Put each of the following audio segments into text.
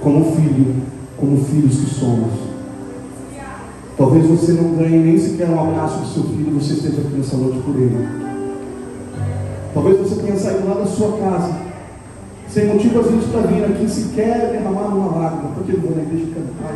Como filho, como filhos que somos. Talvez você não ganhe nem sequer um abraço do seu filho, você esteja aqui nessa noite por ele. Talvez você tenha saído lá da sua casa, sem motivo às vezes para vir aqui, sequer derramar uma lágrima, porque eu vou na igreja cantar,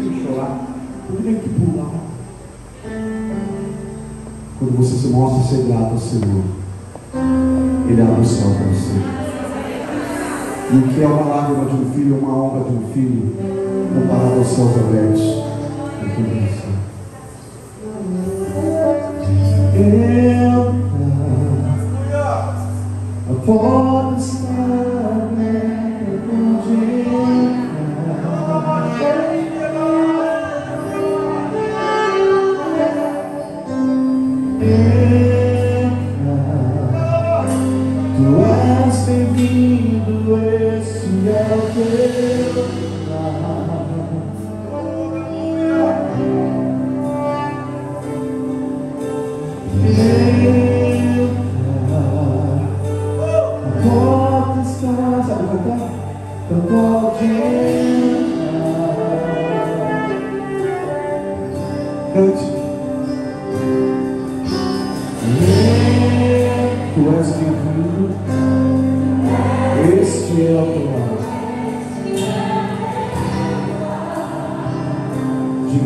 tem que chorar, porque tem que pular. Quando você se mostra ser grato ao Senhor, Ele abre o céu para você. E o que é uma lágrima de um filho, uma honra de um filho, comparado aos céus abertos? É. Eu upon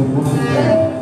Diga por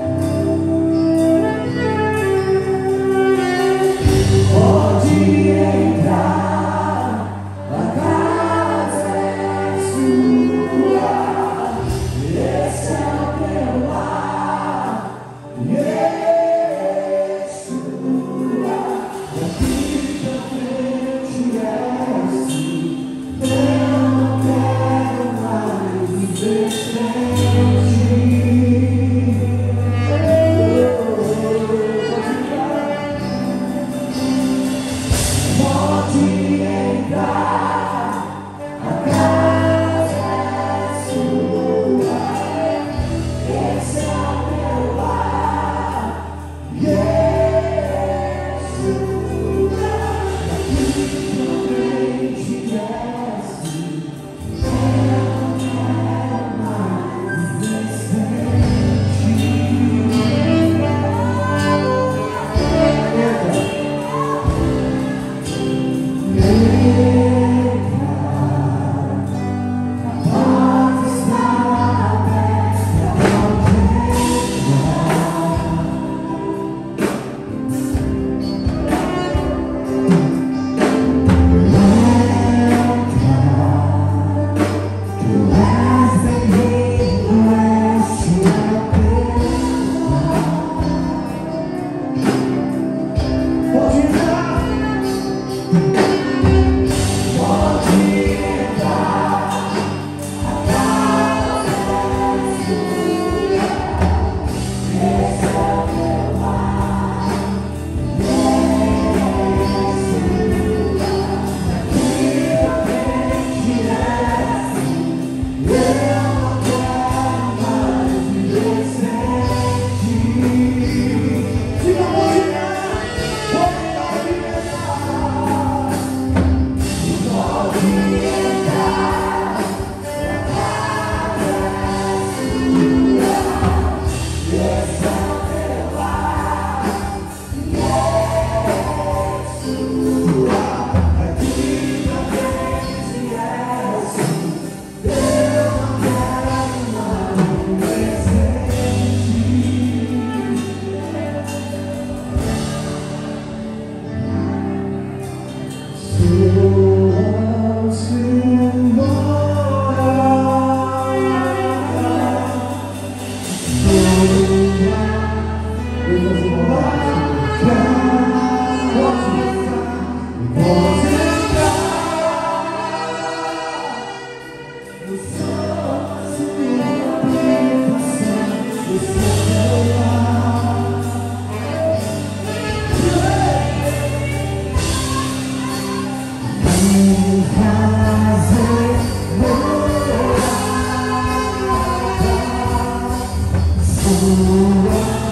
Ooh.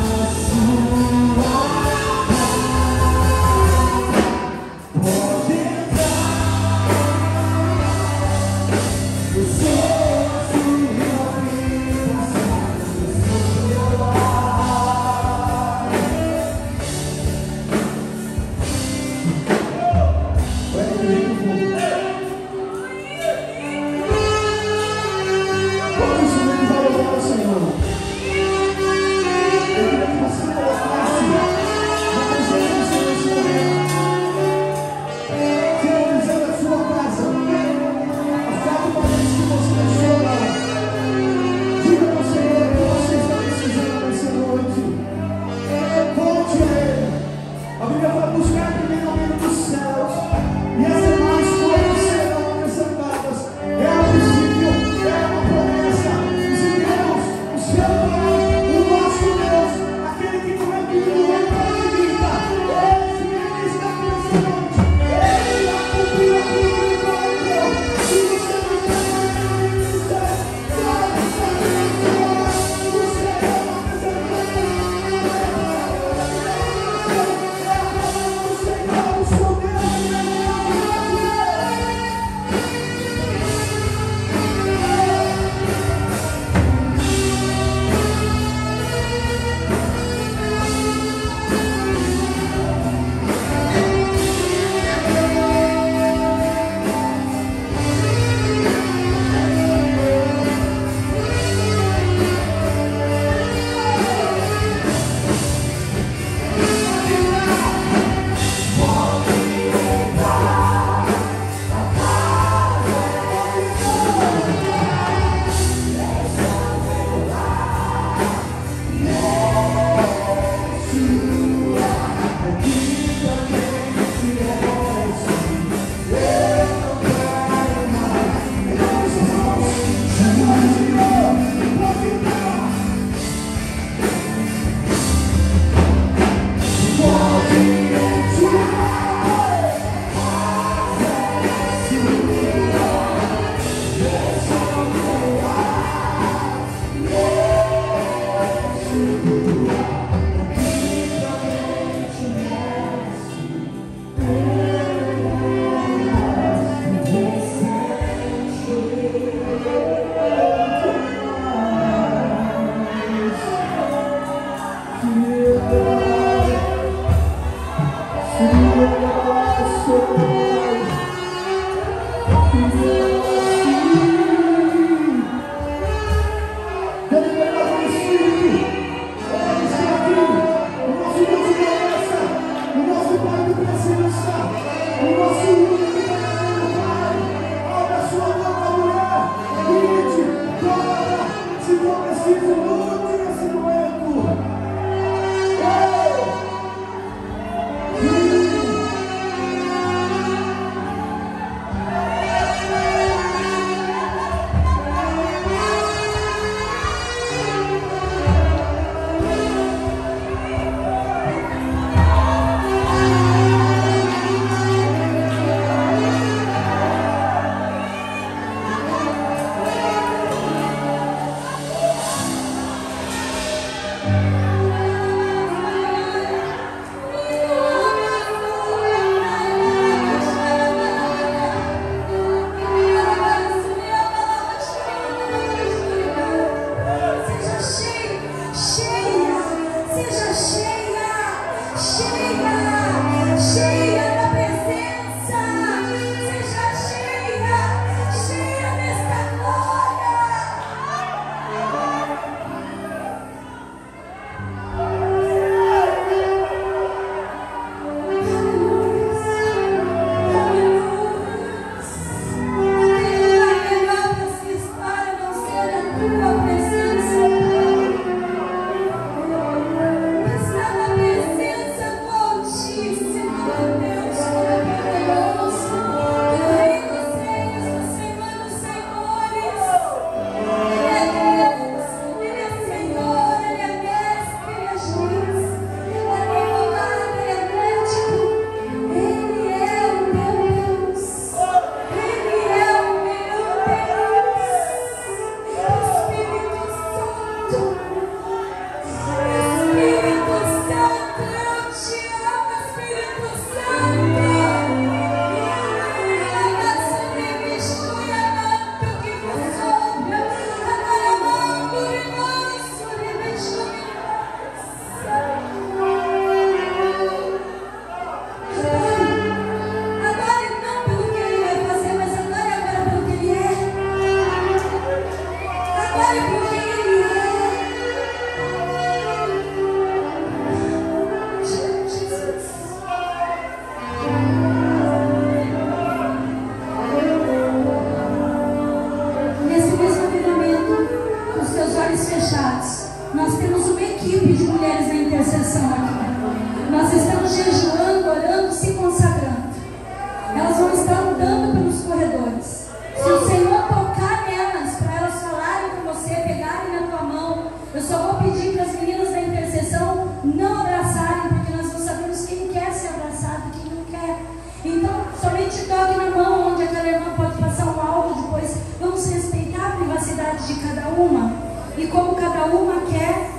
E como cada uma quer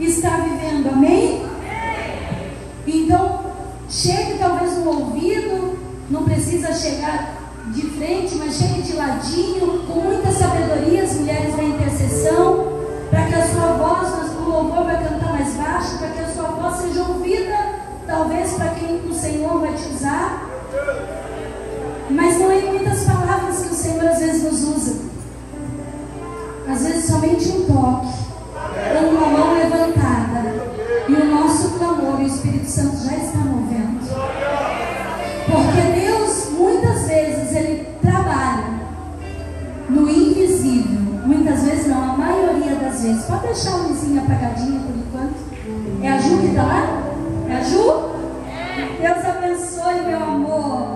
estar vivendo. Amém? Então, chegue talvez no ouvido, não precisa chegar de frente, mas chegue de ladinho, com muita sabedoria, as mulheres da intercessão, para que a sua voz, o louvor vai cantar mais baixo, para que a sua voz seja ouvida, talvez para quem o Senhor vai te usar. Mas não é muitas palavras que o Senhor às vezes nos usa. Às vezes somente um toque, ou uma mão levantada, e o nosso clamor, e o Espírito Santo já está movendo. Porque Deus, muitas vezes, Ele trabalha no invisível. Muitas vezes não, a maioria das vezes. Pode deixar a luzinha apagadinha por enquanto? É a Ju que está lá? É a Ju? Deus abençoe, meu amor.